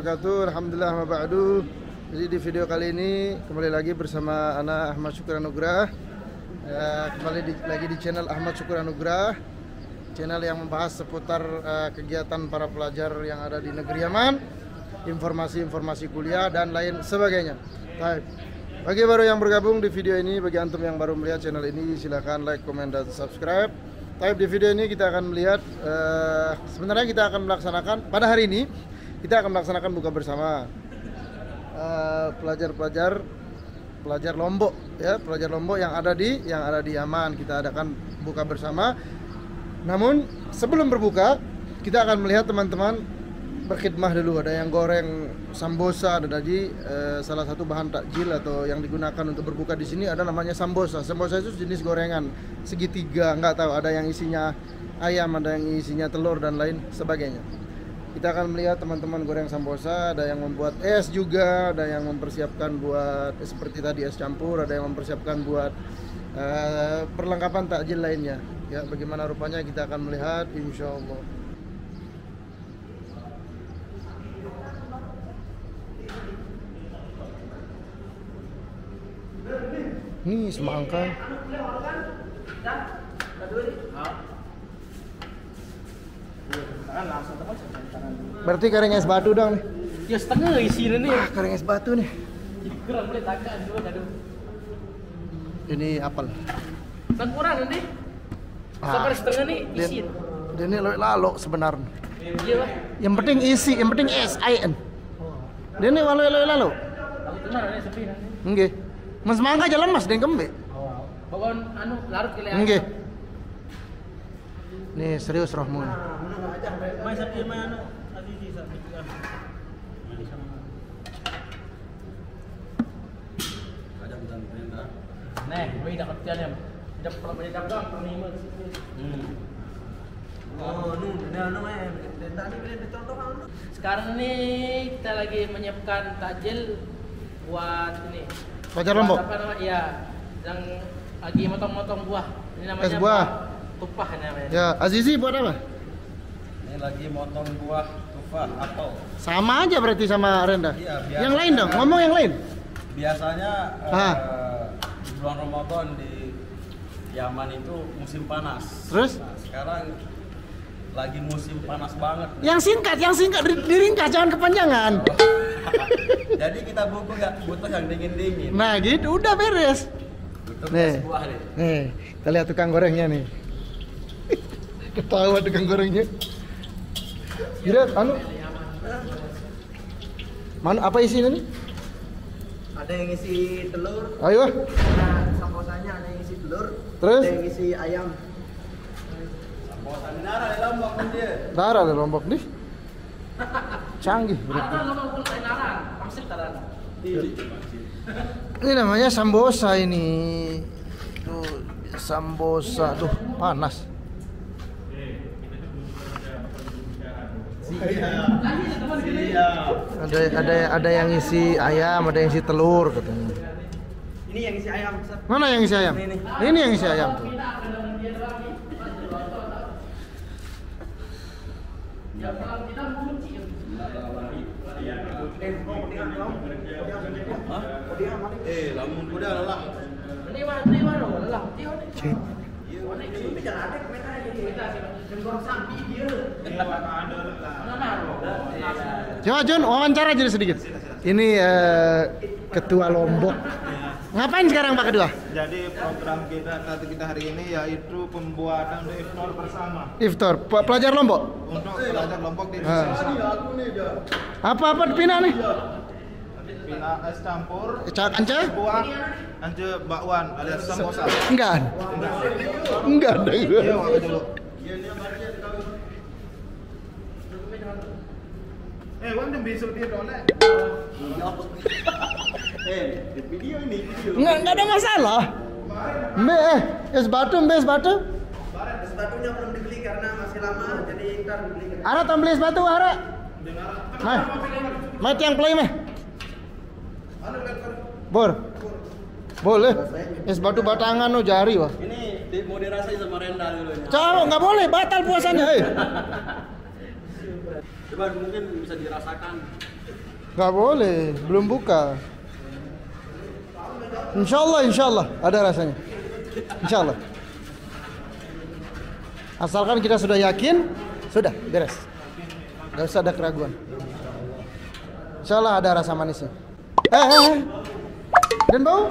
wabarakatuh. Alhamdulillah wa ba'du. Jadi di video kali ini Kembali lagi bersama Ana Ahmad Syukur Anugrah. Eh, Kembali di- lagi di channel Ahmad Syukur Anugrah. Channel yang membahas seputar eh, kegiatan para pelajar yang ada di negeri Yaman Informasi-informasi kuliah dan lain sebagainya. Baik. Bagi baru yang bergabung di video ini, bagi antum yang baru melihat channel ini, silahkan like, komen, dan subscribe. Tapi di video ini kita akan melihat, eh, sebenarnya kita akan melaksanakan pada hari ini kita akan melaksanakan buka bersama. Eh, pelajar-pelajar pelajar Lombok ya pelajar Lombok yang ada di yang ada di Yaman. Kita adakan buka bersama. Namun sebelum berbuka kita akan melihat teman-teman berkhidmah dulu. Ada yang goreng sambosa ada tadi eh, salah satu bahan takjil atau yang digunakan untuk berbuka di sini ada namanya sambosa. Sambosa itu jenis gorengan segitiga nggak tahu ada yang isinya ayam ada yang isinya telur dan lain sebagainya kita akan melihat teman-teman goreng sambosa ada yang membuat es juga ada yang mempersiapkan buat eh, seperti tadi es campur ada yang mempersiapkan buat eh, perlengkapan takjil lainnya. Ya bagaimana rupanya kita akan melihat insya Allah Nih semangka. Berarti kareng es batu dong nih. Ya setengah isi ini. Ah, kareng es batu nih. Kurang boleh takkan dulu aduh. Ini apel. Tak kurang ini. Ah. Sampai setengah nih Dan, isi. dan ini lo lalo sebenarnya. Iya lah. Yang penting isi, yang penting es, ain. Dan ini walau lo lalo. Aku tenar ini sepi. Nggih. Mas mangga aja lemas dan kembe. Bawa anu larut ke leher. Nggih. Nih serius rohmu. nih. Mai sapi mai anu. Azizi dah nu eh, dah ni boleh dicontoh kan. Sekarang ni kita lagi menyiapkan takjil buat ini. Buat Lombok? Apa nama? Ya, yang lagi motong-motong buah. Ini namanya Es buah. Tupah ini namanya. Ya, Azizi buat apa? Ini lagi motong buah tufah apel. Sama aja berarti sama Renda. Iya, biasa. yang lain dong, ngomong yang lain. Biasanya eh, Ah. di bulan Ramadan di Yaman itu musim panas. Terus? Nah, sekarang lagi musim panas banget. Yang singkat, yang singkat di- diringkas jangan kepanjangan. Jadi kita butuh nggak butuh yang dingin-dingin. Nah, gitu udah beres. Butuh Nih. buah nih. Nih, kita lihat tukang gorengnya nih. Ketawa tukang gorengnya. Kira anu Mana apa isinya nih? Ada yang isi telur. Ayo. Nah, sambosanya ada yang isi telur. Terus? Ada yang isi ayam. Sambosa di darah di Lombok dia. Darah ada lombok nih. Canggih. Ada lain arang, pangsit taran. Ini namanya sambosa ini. Tuh, sambosa tuh panas. Ada ada ada yang isi ayam, ada yang isi telur katanya. Ini yang isi ayam. Mana yang isi ayam? Ini, Ini yang isi ayam tuh. Eh, lamun kuda lah. Ini ini mah loh, lelah. Tio ni. Coba Jun, wawancara jadi sedikit. Ini eh, ketua Lombok. Ngapain sekarang Pak Kedua? Jadi program kita saat kita hari ini yaitu pembuatan iftar bersama Iftar, pelajar Lombok. untuk pelajar Lombok di Ah. desa. Apa-apa pina nih? Pina es campur, Cak anca? buah, ance bakwan alias samosa. Enggak. Enggak ada. Eh, besok dia dollar? Iya, eh, video ni video. Enggak, enggak ada masalah. Me, eh, es batu, es batu. Es batunya belum dibeli karena masih lama, jadi ntar dibeli. Ara tambah es batu, Ara. Mai, mai tiang play me. Eh. Bor. Boleh. Es batu batangan no jari wah. Ini di, mau dirasain sama Renda dulu. ya. Cowok nggak boleh batal puasanya. Eh. Coba mungkin bisa dirasakan. Nggak boleh, belum buka. Insya Allah, insya Allah ada rasanya. Insya Allah. Asalkan kita sudah yakin, sudah beres. Gak usah ada keraguan. Insya Allah ada rasa manisnya. Eh, eh, eh. dan bau?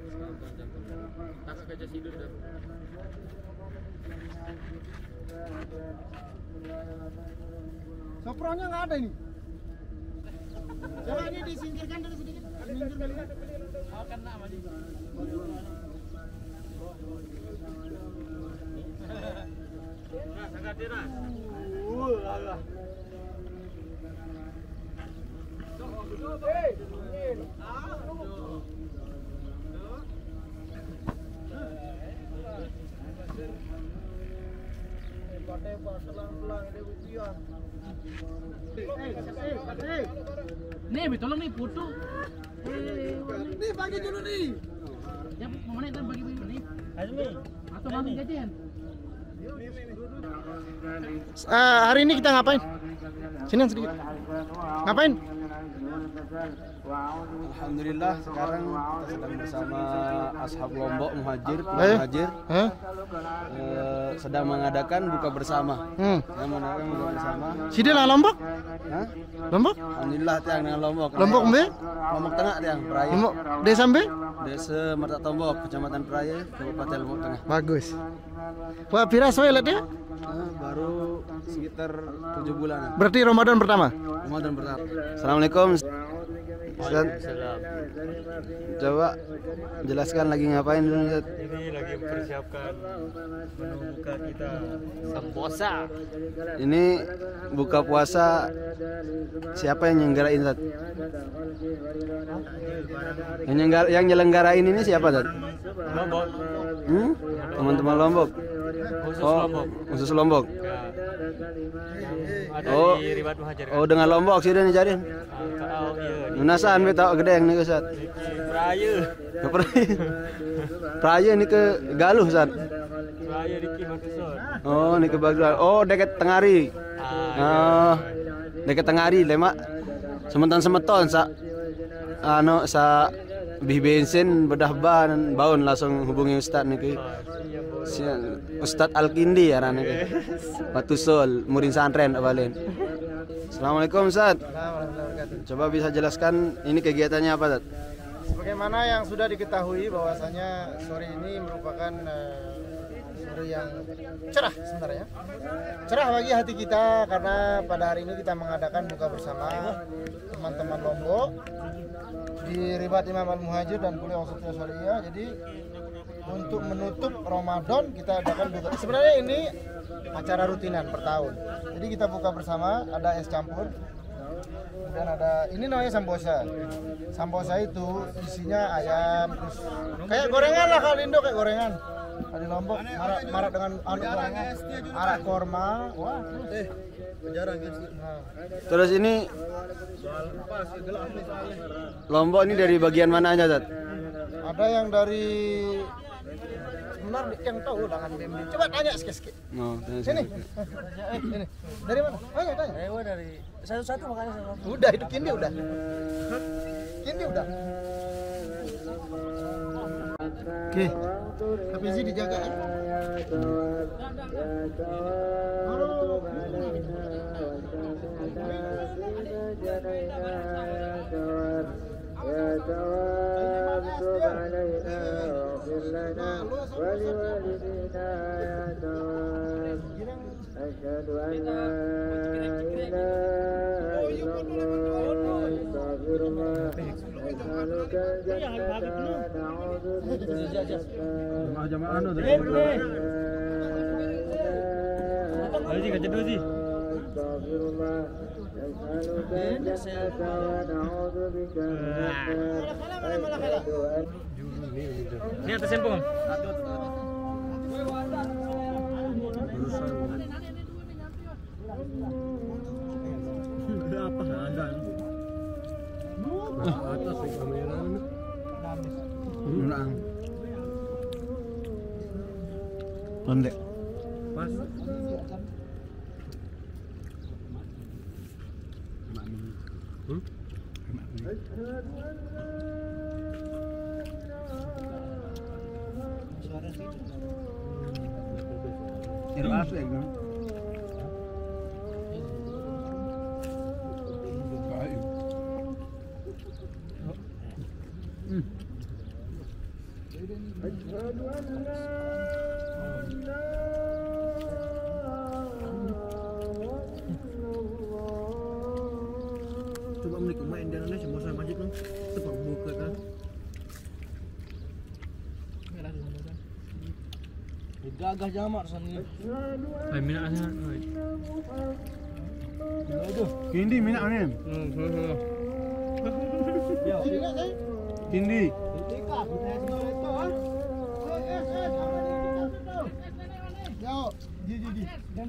Boleh berarti. Hah? Sopronnya nggak ada ini. Coba ini disingkirkan dulu sedikit. Minggir kali ya. Nih, betul nih putu. Nih bagi dulu nih. Ya, mau mana itu bagi bagi nih? Atau langsung jajan? Ah, hari ini kita ngapain? Sini sedikit. Ngapain? Alhamdulillah sekarang kita sedang bersama ashab Lombok Muhajir, Eh? Muhajir Hah? eh, sedang mengadakan buka bersama. Hmm. Yang mengadakan buka bersama. Si dia lah Lombok? Hah? Lombok? Alhamdulillah tiang dengan Lombok. Lombok mbe? Lombok Tengah tiang Peraya. Lombok desa mbe? Desa Merta Tombok, Kecamatan Peraya, Kabupaten Lombok Tengah. Bagus. Wah, lihat dia. Eh, baru sekitar tujuh bulanan. Berarti Ramadan pertama. Ramadan pertama. Assalamualaikum. Ustaz, coba jelaskan lagi ngapain dulu Ustaz? Ini lagi mempersiapkan menu buka kita sambosa. Ini buka puasa siapa yang nyelenggarain Ustaz? Yang, nyenggar, yang nyelenggarain ini siapa Ustaz? Lombok. Hmm? Teman-teman Lombok. Khusus Oh, Lombok. khusus Lombok. Ya. Ada Oh. di Ribat Muhajir. kan? Oh, dengan Lombok sih nih Ah, Oh iya. Di Nunasan we tau gede yang nih di Praya. Ke Praya. Praya ini ke Galuh Ustaz. Praya di Kimatuson. Oh, ini ke Bagdad. Oh, dekat Tengari. Ah, Oh, dekat Tengari lemak. Sementan semeton sa ano sa bih bensin bedah ban baun langsung hubungi Ustad si Ustad Alkindi ya rane ke Batu Sol murid santren abalin Assalamualaikum Ustad Coba bisa jelaskan ini kegiatannya apa Ustad? Sebagaimana yang sudah diketahui bahwasanya sore ini merupakan eh, sore yang cerah sebenarnya. Cerah bagi hati kita karena pada hari ini kita mengadakan buka bersama teman-teman Lombok di Ribat Imam Al Muhajir dan Kuliah Wasatiyah Syariah. Jadi untuk menutup Ramadan kita adakan buka. Sebenarnya ini acara rutinan per tahun. Jadi kita buka bersama, ada es campur, dan ada ini namanya sambosa sambosa itu isinya ayam terus kayak gorengan lah kalau Indo kayak gorengan di Lombok marak, marak dengan anu gorengan arak korma. Wah. Terus jarang nah, Terus ini Lombok ini dari bagian mana aja Ustad? ada yang dari benar yang tahu dengan BMD coba tanya sikit-sikit. Oh, tanya sini. sini. eh, ini dari mana? Tanya tanya. Ewa dari satu-satu makanya satu. udah itu kini udah. Kini udah oke tapi sih dijaga ya يا تواب تب علينا واغفر لنا ولوالدينا يا تواب أشهد أن لا ini atas handphone berapa ada? Atas kamera. Ulang. Pendek. Pas. Itu asli kan? Coba beli main di Indonesia, mau saya majid dong. Tepat buka kan. Gagah jamak sana. Hai minatnya. Kindi minat ni. Kindi.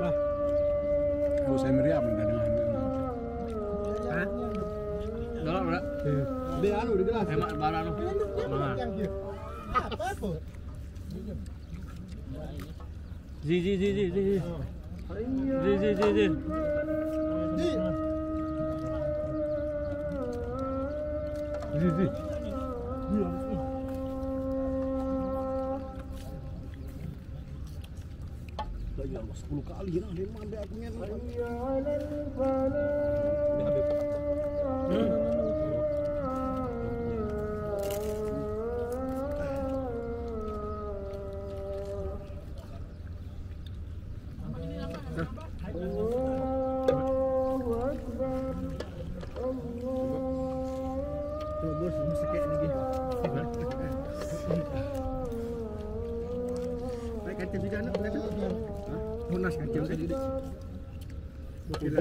Bah. Aku saya meriam dengan dengan. Hah? Dia. Anu. Hemat Allah 10 kali lah dia mandai aku nyen. Coba bos, mesti kayak lagi. Baik kancing juga anak, boleh kancing tadi. Bukit